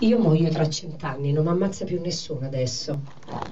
Io muoio tra cent'anni, non mi ammazza più nessuno adesso.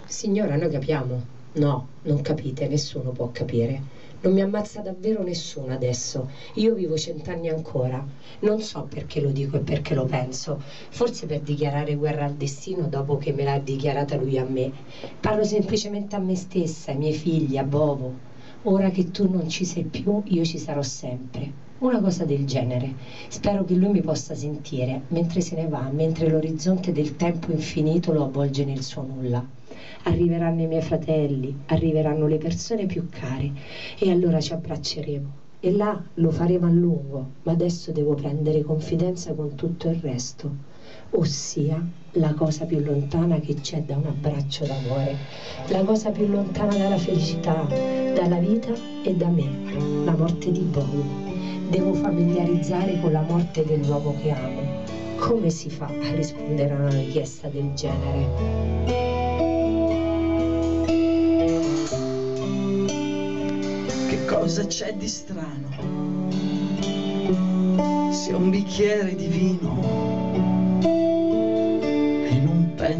Signora, noi capiamo. No, non capite, nessuno può capire. Non mi ammazza davvero nessuno adesso. Io vivo cent'anni ancora. Non so perché lo dico e perché lo penso. Forse per dichiarare guerra al destino dopo che me l'ha dichiarata lui a me. Parlo semplicemente a me stessa, ai miei figli, a Bovo. Ora che tu non ci sei più, io ci sarò sempre. Una cosa del genere. Spero che lui mi possa sentire mentre se ne va, mentre l'orizzonte del tempo infinito lo avvolge nel suo nulla. Arriveranno i miei fratelli, arriveranno le persone più care e allora ci abbracceremo. E là lo faremo a lungo, ma adesso devo prendere confidenza con tutto il resto, ossia la cosa più lontana che c'è da un abbraccio d'amore, la cosa più lontana dalla felicità, dalla vita e da me, la morte di Bobo devo familiarizzare con la morte dell'uomo che amo. Come si fa a rispondere a una richiesta del genere? Che cosa c'è di strano? Se un bicchiere di vino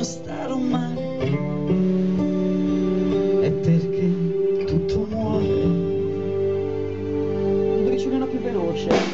non starò mai. È perché tutto muore? Un briciolino più veloce.